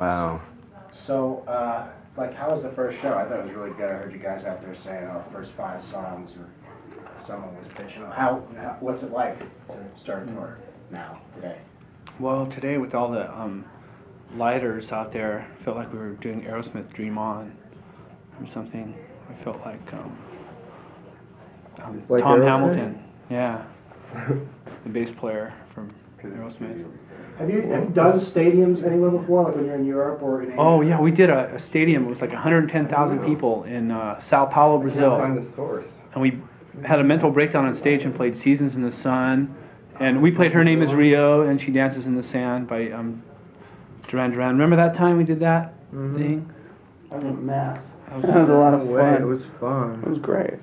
Wow. So, uh, like, how was the first show? I thought it was really good. I heard you guys out there saying, oh, first five songs, or someone was pitching. How, how what's it like to start a tour now, today? Well, today with all the um, lighters out there, felt like we were doing Aerosmith "Dream On" or something. I felt like, um, um, Like Tom Aerosmith? Hamilton, yeah, the bass player from Aerosmith. Have you, have you done stadiums anywhere before, like when you're in Europe or in Asia? Oh yeah, we did a, a stadium. It was like 110,000 people in uh, Sao Paulo, Brazil. I find the source. and we had a mental breakdown on stage and played Seasons in the Sun. And we played Her Name is Rio and She Dances in the Sand by um, Duran Duran. Remember that time we did that thing? That was a mess. That was- That was a lot of No way, fun. it was fun. It was great.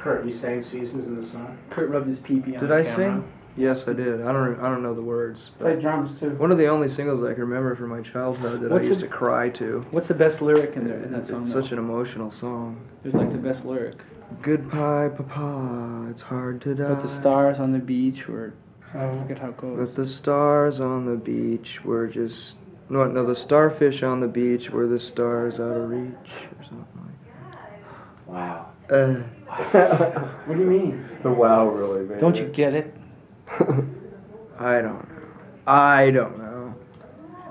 Kurt, you sang Seasons in the Sun? Kurt rubbed his pee-pee on Did the I camera. sing? Yes, I did. I don't. I don't know the words. but Played drums too. One of the only singles I can remember from my childhood that What's I used it- to cry to. What's the best lyric in, there, in that It's song? such though? an emotional song. It was like the best lyric. Goodbye, Papa. It's hard to die. But the stars on the beach were, I Oh. forget how it goes. But the stars on the beach were just. No, no, the starfish on the beach were the stars out of reach or something Wow. like that. Uh, What do you mean? The wow really made Don't you get it? I don't know. I don't know.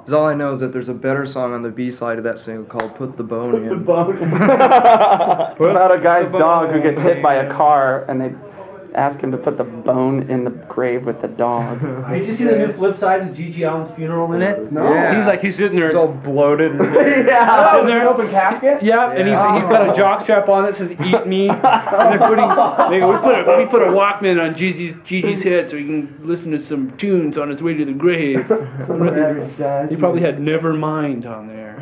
Because all I know is that there's a better song on the B side of that single called "Put the Bone Put the In." bone. it's about a guy's dog who gets hit by a car, and they ask him to put the bone in the grave with the dog. Did you see the new flip side of GG Allin's funeral in it? No. Yeah. He's like, he's sitting there. It's all bloated. And yeah. Sitting there. open casket. Yeah, and he's, Yeah. he's got a jock strap on that says "Eat Me." and they're putting, they, we put a we put a Walkman on GG's GG's head so he can listen to some tunes on his way to the grave. he probably had "Nevermind" on there.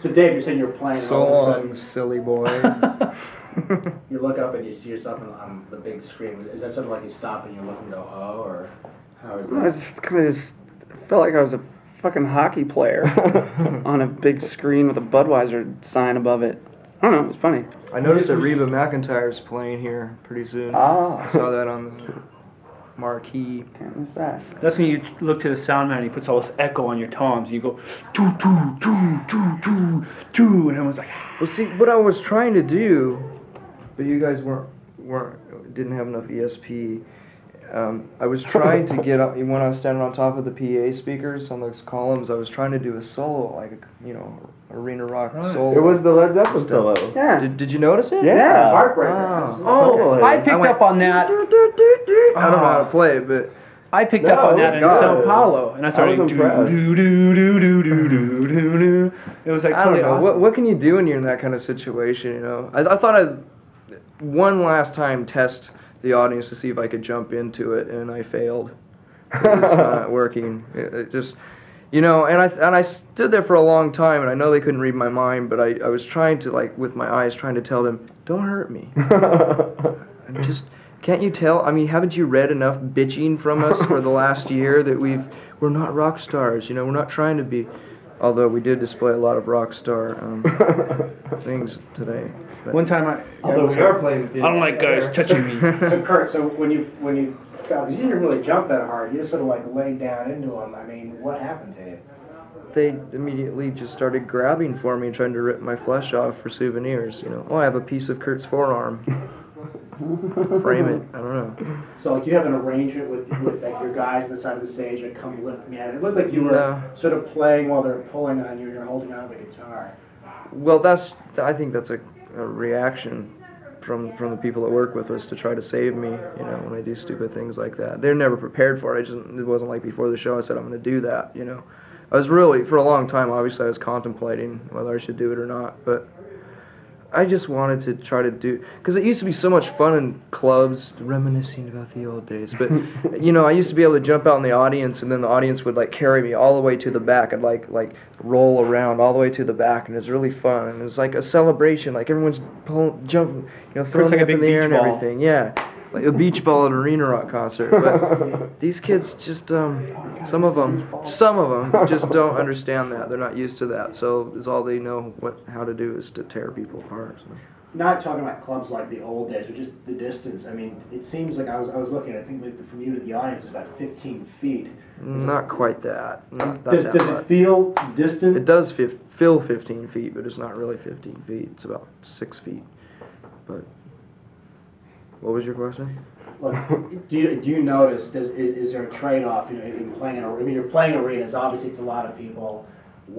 So, Dave, you're saying you're playing, so all long, silly boy. you look up and you see yourself on, on the big screen. Is that sort of like you stop and you look and go, oh, or how is that? I just kind of just felt like I was a fucking hockey player on a big screen with a Budweiser sign above it. I don't know. It was funny. I noticed that Reba McEntire's playing here pretty soon. Ah. I saw that on the marquee. Can't miss that. That's when you look to the sound man. And he puts all this echo on your toms. And you go, "Doo doo doo doo doo doo," and everyone's like, Well, see, what I was trying to do, but you guys weren't weren't didn't have enough ESP. Um, I was trying to get up when I was standing on top of the PA speakers on those columns. I was trying to do a solo, like a, you know, arena rock solo. It was the Led Zeppelin solo. Yeah. Did, did you notice it? Yeah. Heartbreaker. Oh. "Oh, I picked I went- up on that. I don't know how to play it, but I picked No, up on that was in good. Sao Paulo, and I started was do do do do do do do do do. It was like I don't know. awesome. What, what can you do when you're in that kind of situation? You know, I, I thought I'd one last time test the audience to see if I could jump into it, and I failed. it's not working. It, it just, you know, and I and I stood there for a long time, and I know they couldn't read my mind, but I, I was trying to like with my eyes trying to tell them, don't hurt me. I'm just. Can't you tell? I mean, haven't you read enough bitching from us for the last year that we've we're not rock stars? You know, we're not trying to be. Although we did display a lot of rock star um, things today. But- One time I, Although we are playing. I don't like guys touching me. So, Kurt, so when you when you fell, 'cause you didn't really jump that hard. You just sort of like laid down into them. I mean, what happened to you? They immediately just started grabbing for me, trying to rip my flesh off for souvenirs. You know, oh, I have a piece of Kurt's forearm. Frame it. I don't know. So, like, you have an arrangement with, with like your guys on the side of the stage and come lift me out. It looked like you were No. sort of playing while they're pulling on you and you're holding on to the guitar. Well, that's. I think that's a, a reaction from from the people that work with us to try to save me. You know, when I do stupid things like that, they're never prepared for it. I just it wasn't like before the show. I said I'm going to do that. You know, I was really for a long time. Obviously, I was contemplating whether I should do it or not, but. I just wanted to try to do because it used to be so much fun in clubs, reminiscing about the old days. But you know, I used to be able to jump out in the audience, and then the audience would like carry me all the way to the back. I'd like like roll around all the way to the back, and it was really fun. And it was like a celebration, like everyone's pulling, jumping, you know, throwing like up in the air beach and ball. everything. Yeah, like a beach ball at an arena rock concert. But these kids just um, some of them, some of them just don't understand that. They're not used to that. So is all they know what how to do is to tear people apart. So. not talking about clubs like the old days, but just the distance. I mean, it seems like I was, I was looking, I think maybe from you to the audience, it's about fifteen feet. Not quite that. Not that, Does, that does much. it feel distant? It does feel 15 feet, but it's not really 15 feet. It's about six feet. But what was your question? Look, do you, do you notice, does, is, is there a trade-off, you know, in playing in, a- I mean, you're playing arenas, obviously it's a lot of people.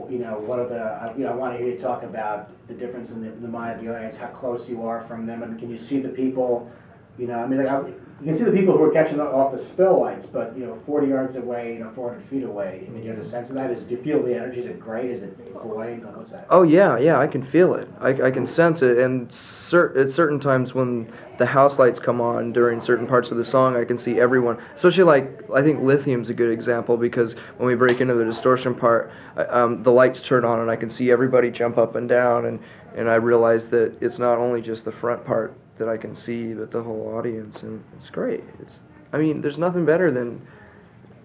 You know, what are the, I- you know, I wanna hear you talk about the difference in the, in the mind of the audience, how close you are from them, and can you see the people, you know, I mean, like, I- you can see the people who are catching off the spill lights, but, you know, forty yards away, you know, four hundred feet away, I mean, you have a sense of that, is, do you feel the energy, is it great, is it void, what's that? Oh yeah, yeah, I can feel it. I, I can sense it, and cer- at certain times when the house lights come on during certain parts of the song, I can see everyone. Especially like I think Lithium's a good example because when we break into the distortion part, I- um, the lights turn on and I can see everybody jump up and down, and and I realize that it's not only just the front part that I can see, but the whole audience, and it's great. It's I mean, there's nothing better than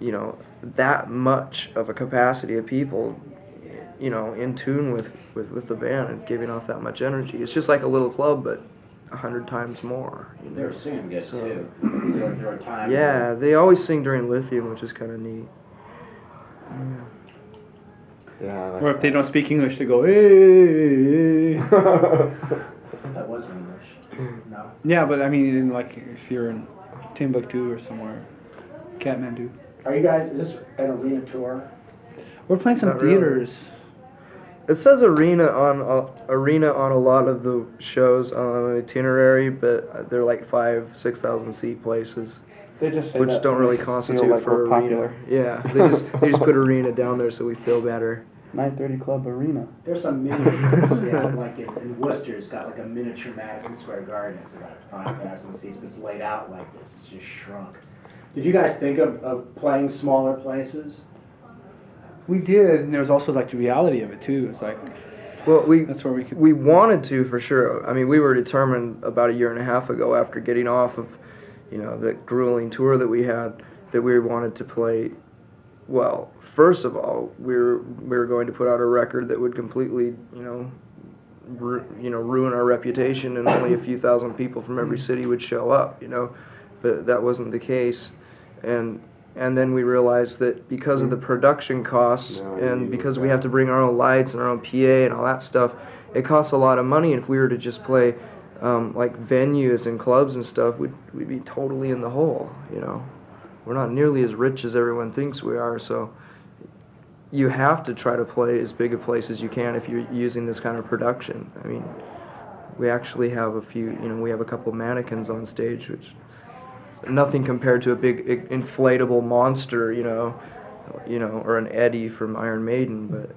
you know that much of a capacity of people you know in tune with, with with the band and giving off that much energy it's just like a little club but a hundred times more you They're singing good So- too, there, there were times. yeah they always sing during lithium which is kind of neat Yeah. I like Or if they don't speak English, they go, hey. That was English, no? Yeah, but I mean, in like if you're in Timbuktu or somewhere, Kathmandu. Are you guys, is this an arena tour? We're playing some Not really. theaters. it says arena on uh, arena on a lot of the shows on the itinerary but they're like five six thousand seat places They just say which that don't to really us feel constitute like for we're arena popular. yeah they just they just put arena down there so we feel better 930 Club Arena. There's some mini, yeah, like in, in Worcester, it's got like a miniature Madison Square Garden, it's about five thousand seats, but it's laid out like this, it's just shrunk. Did you guys think of, of playing smaller places? We did, and there was also like the reality of it too. It's like well we that's where we could. We wanted to for sure. I mean, we were determined about a year and a half ago after getting off of, you know, the grueling tour that we had that we wanted to play. Well, first of all, we were we were going to put out a record that would completely, you know, ru- you know, ruin our reputation, and only a few thousand people from every city would show up. You know, but that wasn't the case, and and then we realized that because of the production costs No, and because we have to bring our own lights and our own PA and all that stuff, it costs a lot of money. And if we were to just play um, like venues and clubs and stuff, we'd we'd be totally in the hole. You know, we're not nearly as rich as everyone thinks we are. So you have to try to play as big a place as you can if you're using this kind of production. I mean, we actually have a few. You know, we have a couple mannequins on stage, which nothing compared to a big inflatable monster. You know, you know, or an Eddie from Iron Maiden, but.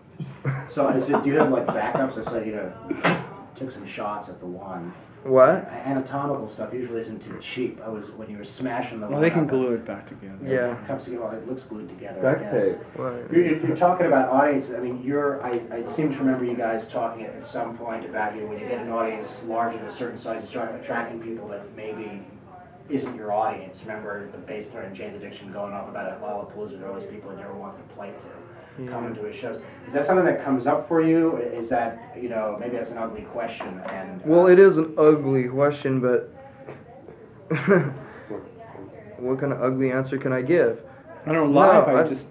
So is it, do you have like backups, I said, you know, took some shots at the one. What? Anatomical stuff usually isn't too cheap, I was, when you were smashing the. Well, they can up, glue it back together. Yeah. It comes together, well, it looks glued together, I Duct tape. What? You're, you're you're talking about audience, I mean, you're, I, I seem to remember you guys talking at, at some point about, you know, when you get an audience larger than a certain size, you start attracting people that maybe isn't your audience. Remember the bass player in Jane's Addiction going off about at Lollapalooza, there are always people you never wanted to play to, coming to his shows. Is that something that comes up for you? Is that, you know, maybe that's an ugly question and. uh, Well, it is an ugly question, but what kind of ugly answer can I give? I don't know, live. No, I, I- just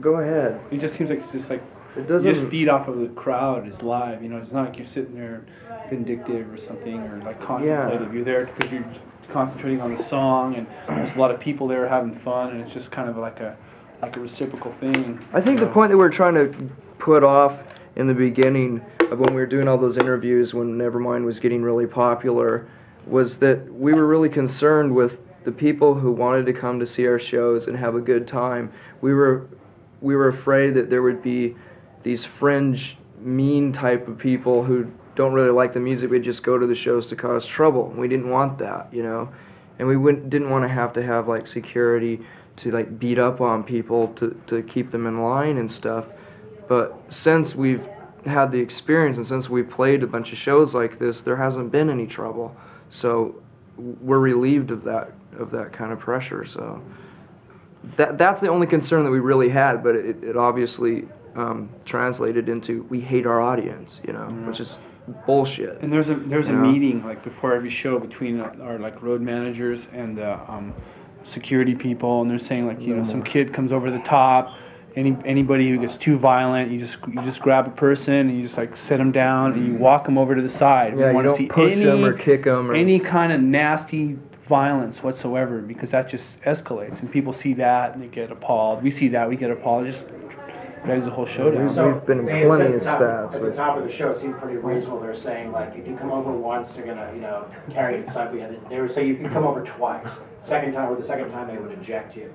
Go ahead. it just seems like just like It doesn't. just feed off of the crowd. It's live. You know, it's not like you're sitting there vindictive or something or like contemplative. You're there because you're concentrating on the song, and there's a lot of people there having fun, and it's just kind of like a like a reciprocal thing. I think the know? point that we're trying to put off in the beginning of when we were doing all those interviews when Nevermind was getting really popular was that we were really concerned with the people who wanted to come to see our shows and have a good time. We were we were afraid that there would be these fringe mean type of people who don't really like the music but just go to the shows to cause trouble. We didn't want that, you know. And we wouldn't, didn't want to have to have like security to like beat up on people to, to keep them in line and stuff. But since we've had the experience and since we've played a bunch of shows like this, there hasn't been any trouble. So we're relieved of that of that kind of pressure. So that that's the only concern that we really had, but it, it obviously um, translated into we hate our audience, you know, which is bullshit. And there's a there's a Yeah. meeting like before every show between our, our like road managers and the um, security people, and they're saying like you know some kid comes over the top. Any anybody who gets too violent, you just you just grab a person and you just like sit them down and you mm. walk them over to the side. Yeah, you wanna don't see push any, them or kick them or any kind of nasty violence whatsoever because that just escalates and people see that and they get appalled. We see that, we get appalled. It just drags the whole show down. So- We've been in they had plenty said of at the top- spats At the with- top of the show, it seemed pretty reasonable. They're saying like, if you come over once, they're gonna, you know, carry it inside. We had, they were saying you can come over twice. Second time, or the second time, they would eject you.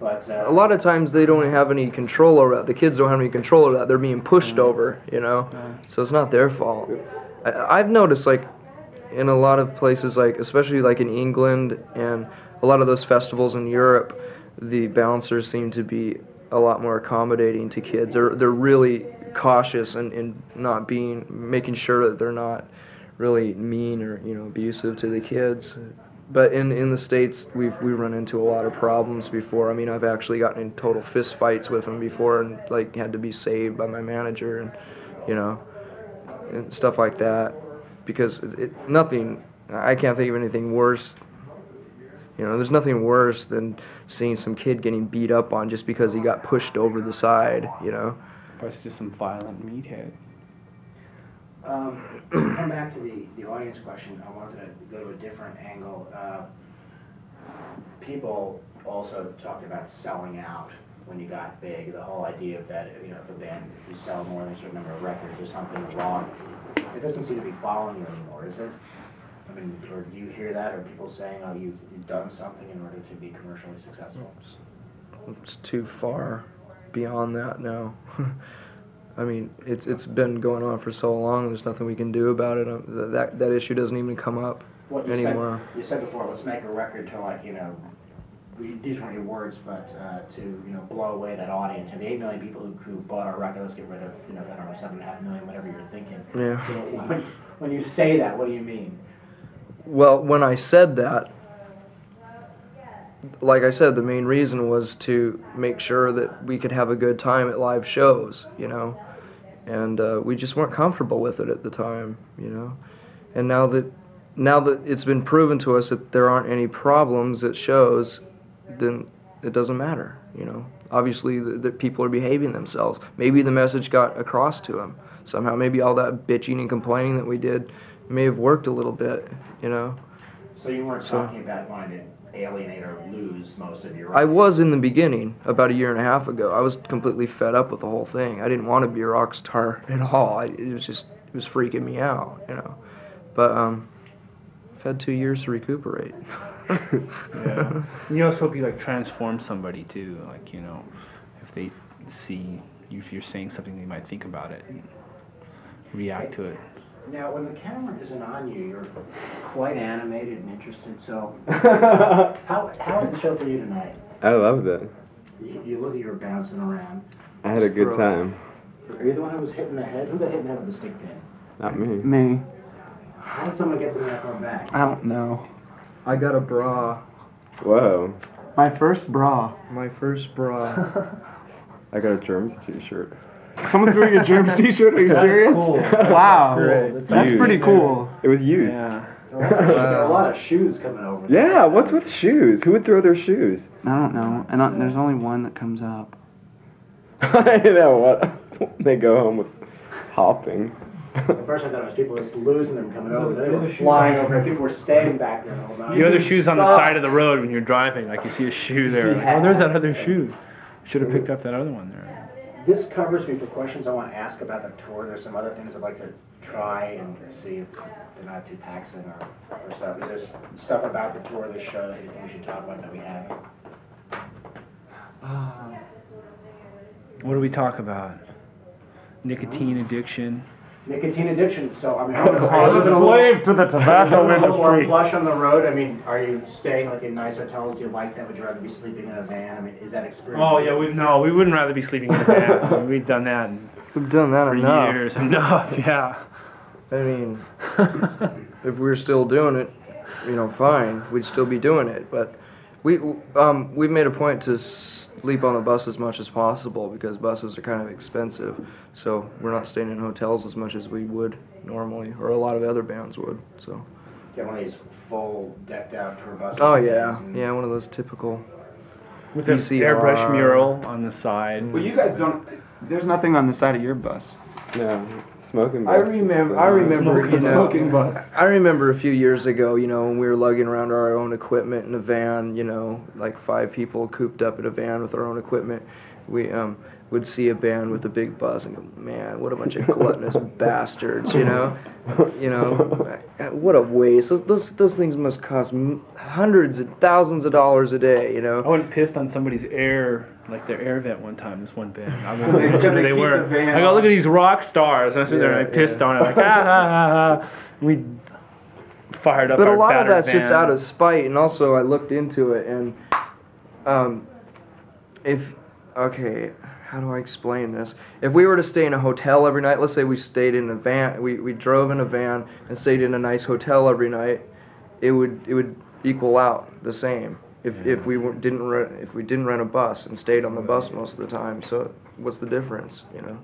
But, uh. a lot of times they don't have any control over that. The kids don't have any control over that. They're being pushed over, you know. So it's not their fault. I, I've noticed like in a lot of places, like especially like in England and a lot of those festivals in Europe, the bouncers seem to be a lot more accommodating to kids. They're they're really cautious and, and not being making sure that they're not really mean or you know abusive to the kids. But in, in the states, we've we run into a lot of problems before. I mean, I've actually gotten in total fist fights with them before, and like had to be saved by my manager, and you know, and stuff like that. Because it, it nothing, I can't think of anything worse. You know, there's nothing worse than seeing some kid getting beat up on just because he got pushed over the side. You know. Plus just some violent meathead. Um, come back to the, the audience question, I wanted to go to a different angle. Uh, People also talked about selling out when you got big, the whole idea of that, you know, if a band, if you sell more than a certain number of records, there's something wrong. It doesn't seem to be following you anymore, is it? I mean, or do you hear that, or people saying, oh, you've, you've done something in order to be commercially successful? it's too far beyond that now. I mean, it's it's been going on for so long. There's nothing we can do about it. Um, That that issue doesn't even come up What you said, anymore. you said before, let's make a record to like, you know, we, these weren't your words, but, uh, to, you know, blow away that audience, and the eight million people who, who bought our record, let's get rid of, you know, I don't know, seven and a half million, whatever you're thinking. Yeah. So When, when you say that, what do you mean? Well, when I said that, like I said, the main reason was to make sure that we could have a good time at live shows, you know, and uh, we just weren't comfortable with it at the time, you know, and now that now that it's been proven to us that there aren't any problems at shows, then it doesn't matter, you know. Obviously, that people are behaving themselves. Maybe the message got across to them somehow. Maybe all that bitching and complaining that we did may have worked a little bit, you know. So you weren't So- talking about wanting to alienate or lose most of your. I was in the beginning, about a year and a half ago. I was completely fed up with the whole thing. I didn't want to be a rock star at all. I, it was just, it was freaking me out, you know. But um, I've had two years to recuperate. Yeah. you also hope you like transform somebody too. Like you know, if they see you, if you're saying something, they might think about it, and react to it. Now, when the camera isn't on you, you're quite animated and interested, so how, how was the show for you tonight? I loved it. You, you look at you were bouncing around. I had a good Throw- time. Are you the one who was hitting the head? Who got hit in the head with the stick pin? Not me. Me. How did someone get to the back back? I don't know. I got a bra. Whoa. My first bra. My first bra. I got a Germs t-shirt. Someone's wearing a Germs t-shirt. Are you serious? Wow. great. That's Used. pretty cool. It was used. Yeah. There are a lot of- there are a lot of shoes coming over. Yeah, what's with shoes? Who would throw their shoes? I don't know. And uh, there's only one that comes up. I know what. they go home with hopping. At first I thought it was people just losing them coming over. They were flying over. People were staying back there the whole time. The other shoes on the side of the road when you're driving, like you see a shoe there. Like, oh, there's that other shoe. Should have picked up that other one there. This covers me for questions I want to ask about the tour. There's some other things I'd like to try and see if they're not too taxing or, or stuff. Is there stuff about the tour of the show that you think we should talk about that we haven't? Um, what do we talk about? Nicotine hmm? addiction. Nicotine addiction, so I mean, how much are you I'm a living little- slave to the tobacco a little more industry. on the road? I mean, are you staying like in nice hotels? Do you like that? Would you rather be sleeping in a van? I mean, is that experience? Oh yeah, we no, we wouldn't rather be sleeping in a van. I mean, We've done that We've done that for enough. years. Enough, yeah. I mean, if we're still doing it, you know, fine, we'd still be doing it. But We um we've made a point to sleep on the bus as much as possible because buses are kind of expensive. So we're not staying in hotels as much as we would normally, or a lot of other bands would. So. Get one of these full decked out tour buses. Oh yeah, and- yeah, one of those typical. With an airbrush mural on the side. Well, you guys don't. There's nothing on the side of your bus. No, smoking. I bus is remember- I remember, you know- Smoking bus. I remember a few years ago, you know, when we were lugging around our own equipment in a van, you know, like five people cooped up in a van with our own equipment. We um, would see a band with a big bus and go, man, what a bunch of gluttonous bastards, you know? You know, uh, what a waste. Those, those, those things must cost m- hundreds of thousands of dollars a day, you know. I went pissed on somebody's air, like their air vent one time. This one band. I They- won't mention because who they they keep were. the van I go, look at these rock stars. And I sit there and I pissed yeah. on it, like ah ha ha ha. And we fired up But a lot of battered that's just out of spite, and also I looked into it, and um, if okay, how do I explain this? If we were to stay in a hotel every night, let's say we stayed in a van, we, we drove in a van and stayed in a nice hotel every night, it would it would equal out the same. If, if we were, didn't rent if we didn't rent a bus and stayed on the bus most of the time, so what's the difference, you know?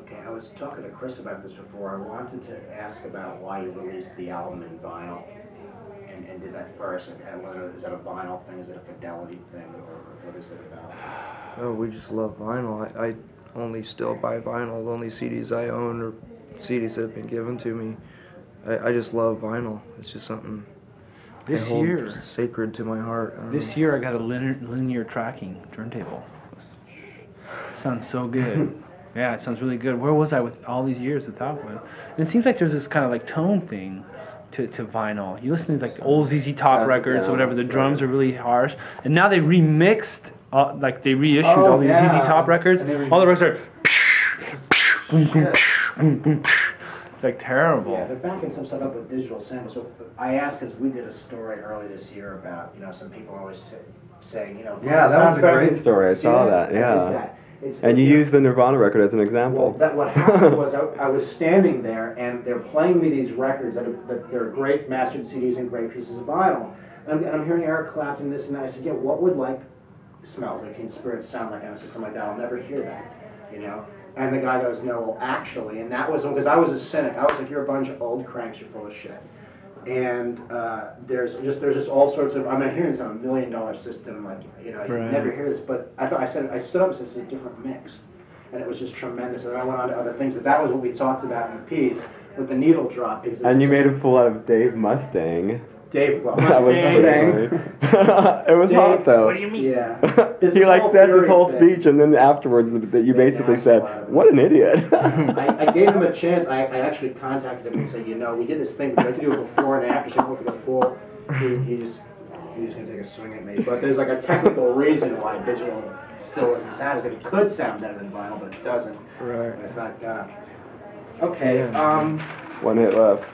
Okay, I was talking to Chris about this before. I wanted to ask about why you released the album in vinyl and, and did that first. And, whether is that a vinyl thing, is it a fidelity thing, or what is it about? Oh, we just love vinyl. I, I only still buy vinyl. The only CDs I own are CDs that have been given to me. I, I just love vinyl. It's just something This year, sacred to my heart. I this know. year I got a linear, linear tracking turntable. Sounds so good. yeah, it sounds really good. Where was I with all these years without one? And it seems like there's this kind of like tone thing to, to vinyl. You listen to like old ZZ Top That's- records yeah, or whatever. The drums right. are really harsh, and now they remixed. Uh, like they reissued Oh, all these yeah. ZZ Top records. All the records are. boom. It's like terrible. Yeah, they're backing some stuff up with digital samples. So I asked because we did a story early this year about, you know, some people always say, saying, you know. Yeah, that was a great than- story. I saw that? that, yeah. that. It's- And you it's- used the Nirvana record as an example. Well, example. that what happened was I, I was standing there and they're playing me these records that, are, that they're great mastered CDs and great pieces of vinyl. And I'm, and I'm hearing Eric Clapton this and that. I said, yeah, what would like smells like Teen Spirit sound like on a system like that? I'll never hear that, you know. And the guy goes, no, well, actually, and that was because I was a cynic. I was like, you're a bunch of old cranks. You're full of shit. And uh, there's just there's just all sorts of. I'm not hearing this on a million dollar system. Like you know, you Right. never hear this. But I thought I said I stood up and said it's a different mix and it was just tremendous. And I went on to other things, but that was what we talked about in the piece with the needle drop. And you made a fool out of Dave Mustaine. Dave. Well, That was Mustaine. funny. it was hot though. What do you mean? Yeah. he like said his whole thing. speech, and then afterwards, that you They basically asked said, a lot of it. "What an idiot." I, I gave him a chance. I, I actually contacted him and said, you know, we did this thing. We had to do it before and after. So we the full. He, he just he was gonna take a swing at me. But there's like a technical reason why digital still isn't sound as good. It could sound better than vinyl, but it doesn't. Right. And it's not gonna. Okay. Um. One hit left.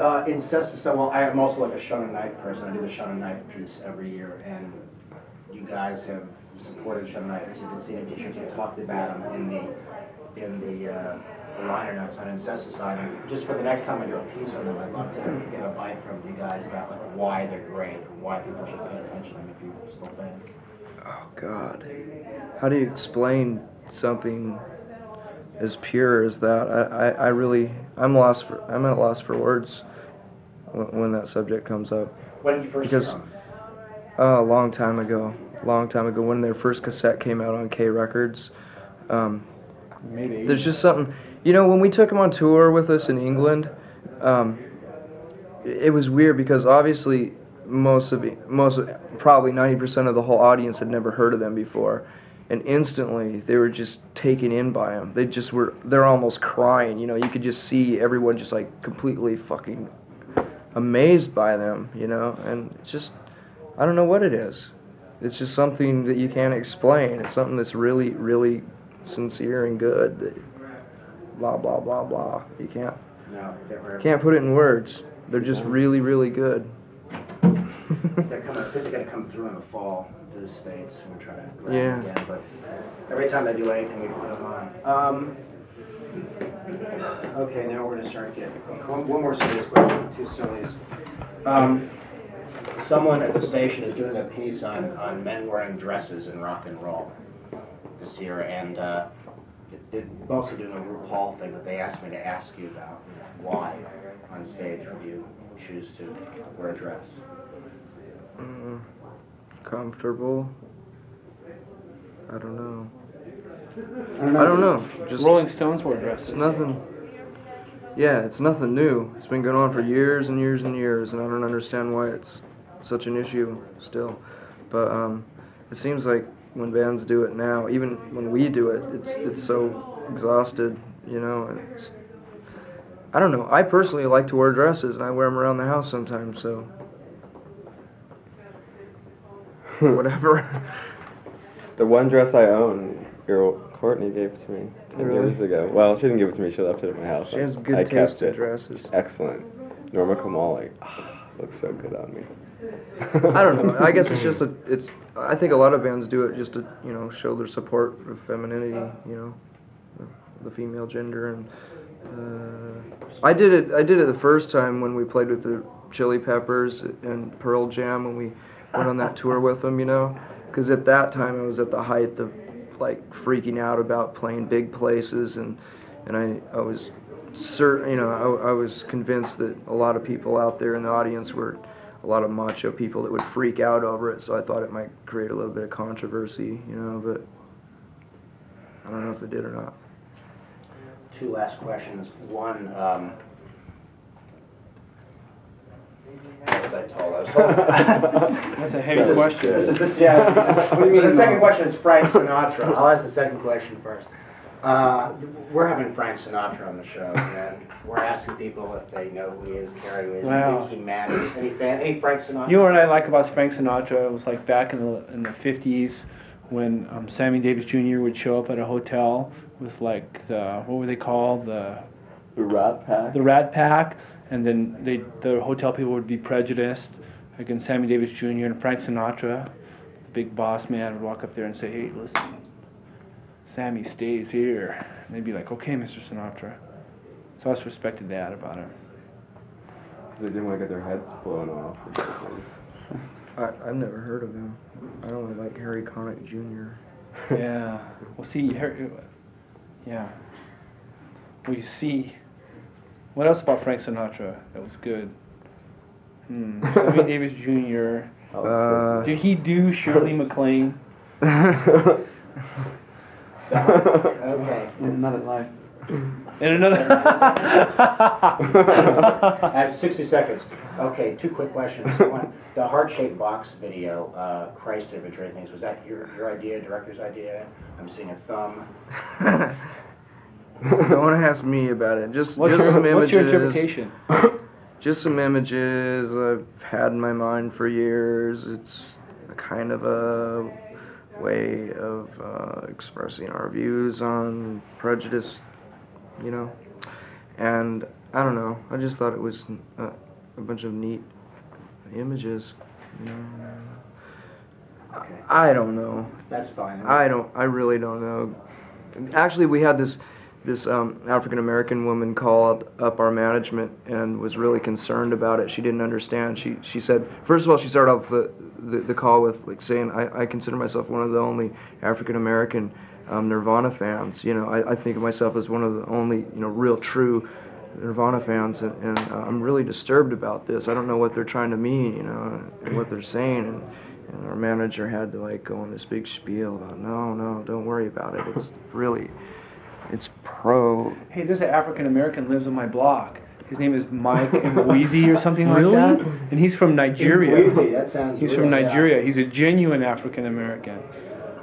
Uh, incesticide, well, I am also like a Shonen Knife person. I do the Shonen Knife piece every year, and you guys have supported Shonen Knife. You've been seeing t-shirts. You talked about them in the in the, uh, the liner notes on incesticide. Just for the next time I do a piece on them, I'd love to get a bite from you guys about like why they're great, and why people should pay attention to them if you're still fans. Oh God, how do you explain something as pure as that? I, I, I really, I'm lost for, I'm at a loss for words when, when that subject comes up. When you first Because-? Oh, a long time ago, long time ago, when their first cassette came out on K Records. Um, Maybe. there's just something, you know, when we took them on tour with us in England, um, it was weird because obviously most of most of, probably 90% of the whole audience had never heard of them before, and instantly they were just taken in by them. They just were, they're almost crying. You know, you could just see everyone just like completely fucking amazed by them. You know, and it's just, I don't know what it is. It's just something that you can't explain. It's something that's really, really sincere and good. That blah blah blah blah. You can't No, can't put it in words. They're just really, really good. They're coming. They're gonna come through in the fall to the states. We're trying to Yeah. again, but every time they do anything, we put them on. Um, okay, now we're gonna start getting one, one more serious question. Two sillies. Um, someone at the station is doing a piece on, on men wearing dresses in rock and roll this year, and uh, they're mostly doing a RuPaul thing, but they asked me to ask you about why on stage would you choose to wear a dress? Mm, comfortable. I don't know. I don't know. Just Rolling Stones wore it's dresses. nothing. Yeah, it's nothing new. It's been going on for years and years and years, and I don't understand why it's such an issue still. But um, it seems like when bands do it now, even when we do it, it's it's so exhausted. You know, it's, I don't know. I personally like to wear dresses, and I wear them around the house sometimes. So whatever. The one dress I own, girl Courtney gave it to me ten Really? years ago. Well, she didn't give it to me. She left it at my house. She has I good I taste kept in it. dresses. Excellent. Norma Kamali. looks so good on me. I don't know. I guess it's just a. It's. I think a lot of bands do it just to you know show their support of femininity. You know, the female gender and. Uh, I did it. I did it the first time when we played with the Chili Peppers and Pearl Jam when we went on that tour with them. You know, because at that time I was at the height of like freaking out about playing big places and and I I was certain you know I, I was convinced that a lot of people out there in the audience were a lot of macho people that would freak out over it so I thought it might create a little bit of controversy you know but I don't know if it did or not Two last questions. One, um, was I told? I was told. That's a heavy This is- question. This is, this, yeah. this is- do you mean, The second no? question is Frank Sinatra. I'll ask the second question first. Uh, we're having Frank Sinatra on the show, and we're asking people if they know who he is, care who he is, Wow. think he matters. Any fan, any Frank Sinatra? You know what I like about Frank Sinatra? It was like back in the in the fifties when um, Sammy Davis Jr. would show up at a hotel with like the what were they called the The Rat Pack. the Rat Pack, and then they the hotel people would be prejudiced against Sammy Davis Jr. and Frank Sinatra. The big boss man would walk up there and say, "Hey, listen, Sammy stays here." And they'd be like, "Okay, Mr. Sinatra." So I always respected that about him. They didn't want to get their heads blown off. I, I've never heard of him I don't like Harry Connick Jr. yeah. Well, see, Harry, yeah. Well, you see, what else about Frank Sinatra that was good? Hmm. Sammy Davis Jr. Uh, Did he do Shirley MacLaine? Okay. In another life. In another. I have 60 seconds. Okay, two quick questions. One, the heart-shaped box video, uh, Christ imagery things, was that your, your idea, director's idea? I'm seeing a thumb. Don't ask me about it. Just, what's, just your, some images. what's your interpretation? Just some images I've had in my mind for years. It's a kind of a way of uh, expressing our views on prejudice, you know. And I don't know. I just thought it was uh, a bunch of neat images. You know. Okay, I don't know. that's fine. I don't. I really don't know. Actually, we had this this um, African American woman called up our management and was really concerned about it. She didn't understand. She she said first of all she started off the the, the call with like saying I, I consider myself one of the only African American um, Nirvana fans. You know I, I think of myself as one of the only you know real true Nirvana fans, and, and uh, I'm really disturbed about this. I don't know what they're trying to mean, you know, and what they're saying. And, and our manager had to like go on this big spiel about no, no, don't worry about it. It's really, it's pro. Hey, there's an African American lives on my block. His name is Mike Mweezy or something like Really? that, and he's from Nigeria. Wheezy, that sounds He's real, from yeah. Nigeria. He's a genuine African American.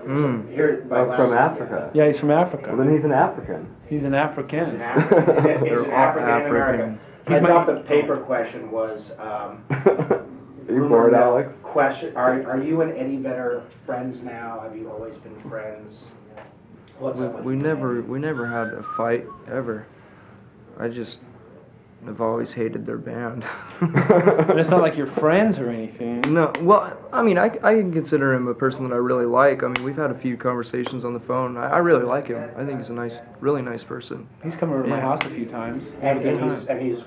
Mm. Here, Oh, from Africa. Yeah, he's from Well, Africa. then he's an African. He's an He's an African. African. He's They're an all African American. I He's my- thought the paper question was, um, Are you bored, mill Alex? Question, are, are you and Eddie better friends now? Have you always been friends? What's We, we never, Eddie? we never had a fight ever. I just have always hated their band. But it's not like you're friends or anything. No, well, I mean, I, I can consider him a person that I really like. I mean, we've had a few conversations on the phone. I, I really like him. I think he's a nice, really nice person. He's come over to my house a few times. Had And, good and he's, and he's,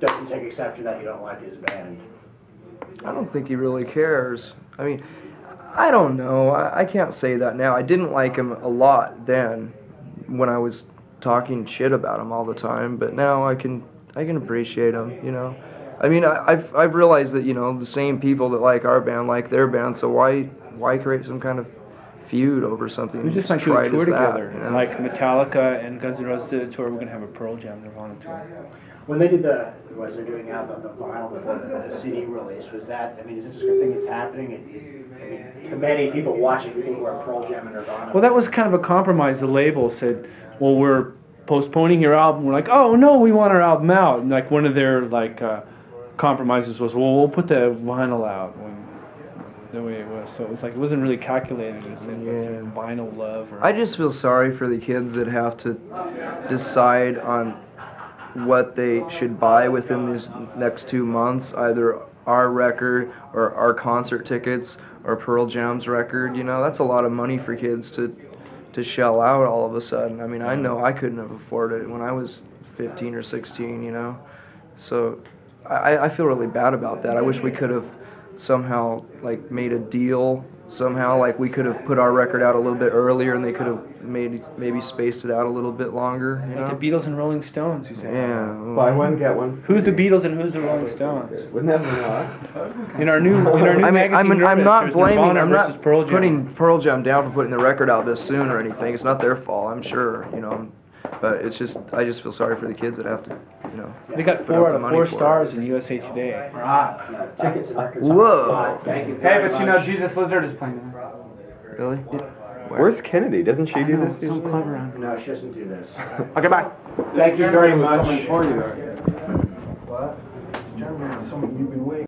doesn't take exception that you don't like his band. I don't think he really cares. I mean, I don't know. I, I can't say that now. I didn't like him a lot then, when I was talking shit about him all the time. But now I can I can appreciate him. You know. I mean, I, I've I've realized that you know the same people that like our band like their band. So why why create some kind of feud over something We just as might do a tour as that, together. you know? Like Metallica and Guns N' Roses did a tour. We're gonna have a Pearl Jam Nirvana tour. When they did the, what they're doing now, the, the vinyl before the, the CD release, was that, I mean, is it just a good thing that's happening? It- it- I mean, to many people watching, people who are Pearl Jam and Nirvana. Well, that was kind of a compromise. The label said, "Well, we're postponing your album." We're like, "Oh no, we want our album out." And like one of their like uh, compromises was, "Well, we'll put the vinyl out." When the way it was, so it was like it wasn't really calculated. Was like Yeah. vinyl love. Or, I just feel sorry for the kids that have to decide on what they should buy within these next two months, either our record or our concert tickets or Pearl Jam's record. You know, that's a lot of money for kids to to shell out all of a sudden. I mean, I know I couldn't have afforded it when I was 15 or 16. You know, so I, I feel really bad about that. I wish we could have somehow like made a deal somehow like we could have put our record out a little bit earlier and they could have maybe maybe spaced it out a little bit longer you like know the Beatles and Rolling Stones. You say. yeah Buy one, get one. Who's the Beatles and who's the Rolling Stones? Wouldn't that be odd? In our new in our new I mean, I'm, magazine, I'm not blaming. Nirvana I'm not Pearl Jam. putting Pearl Jam down for putting the record out this soon or anything. It's not their fault, I'm sure. You know, but it's just I just feel sorry for the kids that have to, you know. They got four out of money four for it. stars in USA Today. Ah, you know, tickets. Whoa. Thank you Hey, but you know. Jesus Lizard is playing tonight. Really? Where's Kennedy? Doesn't she do this Some usually? club around. No, she doesn't do this. Okay, bye. Thank you very much. Something for you. What? Someone you've been waiting.